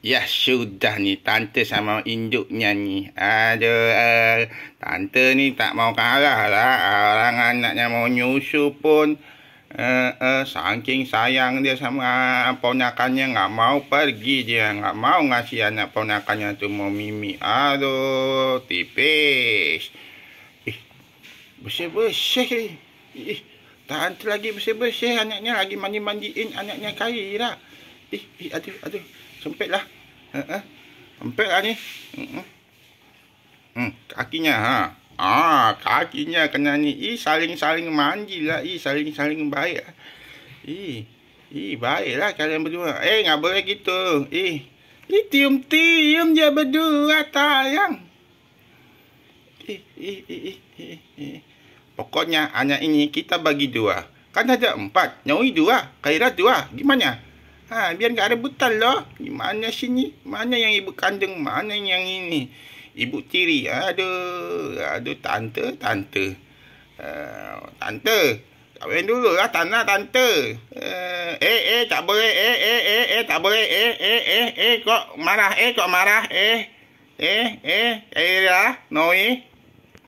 Ya sudah ni tante sama induknya ni. Aduh, uh, tante ni tak mau kalah lah. Orang anaknya mau nyusu pun uh, uh, saking sayang dia sama ponakannya nggak mau pergi dia nggak mau ngasih anak ponakannya tu mau mimi. Aduh, tipis. Ih, bersih-bersih. Ih, tante lagi bersih-bersih anaknya lagi mandi-mandiin anaknya Kaira. Ih, ih aduh, aduh. Sempit lah. Ha, ha. Sempit lah ni. Hmm, hmm. Kakinya ha. Ah, kakinya kena ni. Ih, saling-saling mandi lah. Ih, saling-saling baik lah. Ih, ih baiklah kalian berdua. Eh, nggak boleh gitu. Ih, ih tium-tium je berdua tayang. Ih, ih, ih, ih, ih. Pokoknya anak ini kita bagi dua. Kan ada empat. Nyawi dua. Kairat dua. Gimana? Ha, biar tak ada butal lah. Mana sini? Mana yang ibu kandung? Mana yang ini? Ibu tiri. Aduh. Aduh, tante, tante. Uh, tante. Kahwin dulu lah, tanah tante. Uh, eh, eh, tak boleh. Eh, eh, eh, eh, tak boleh. Eh, eh, eh, eh, kok marah. Eh, kok marah. Eh, eh, eh, eh, lah. Noi.